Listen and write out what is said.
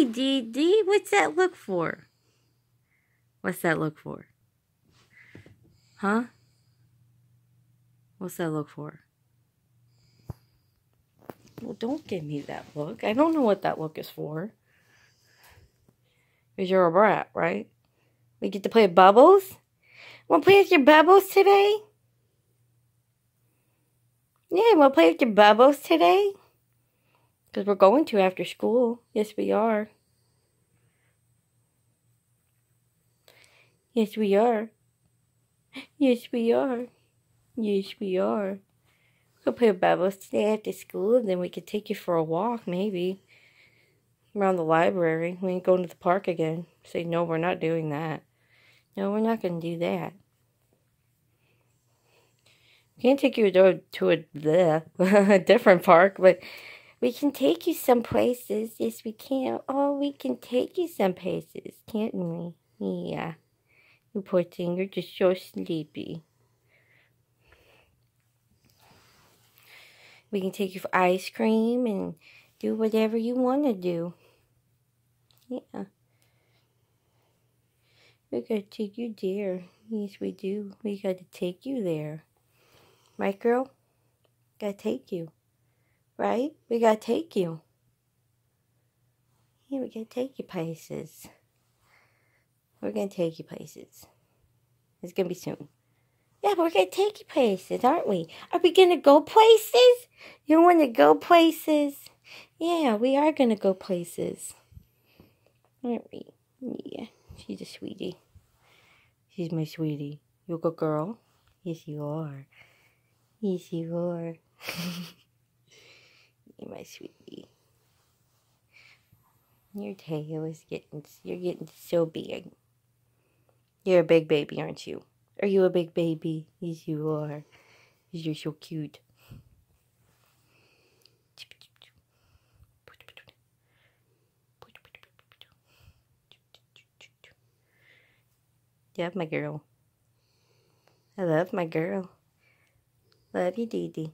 Hey, D.D., what's that look for? What's that look for? Huh? What's that look for? Well, don't give me that look. I don't know what that look is for. Because you're a brat, right? We get to play bubbles? Want to play with your bubbles today? Yeah, want to play with your bubbles today? Because we're going to after school. Yes, we are. Yes, we are. Yes, we are. Yes, we are. We'll play a bubbles today after school, and then we could take you for a walk, maybe. Around the library. We ain't going to the park again. Say, no, we're not doing that. No, we're not going to do that. We can't take you to a, to a, bleh, a different park, but we can take you some places. Yes, we can. Oh, we can take you some places, can't we? Yeah. You poor thing, you're just so sleepy. We can take you for ice cream and do whatever you want to do. Yeah. We gotta take you there. Yes, we do. We gotta take you there. Right, girl? Gotta take you. Right? We gotta take you. Yeah, we gotta take you places. We're gonna take you places. It's gonna be soon. Yeah, we're gonna take you places, aren't we? Are we gonna go places? You wanna go places? Yeah, we are gonna go places. Aren't we? Yeah, she's a sweetie. She's my sweetie. You a good girl? Yes, you are. Yes, you are. My sweetie. Your tail is getting, you're getting so big. You're a big baby, aren't you? Are you a big baby? Yes, you are. You're so cute. Love my girl. I love my girl. Love you, Dee Dee.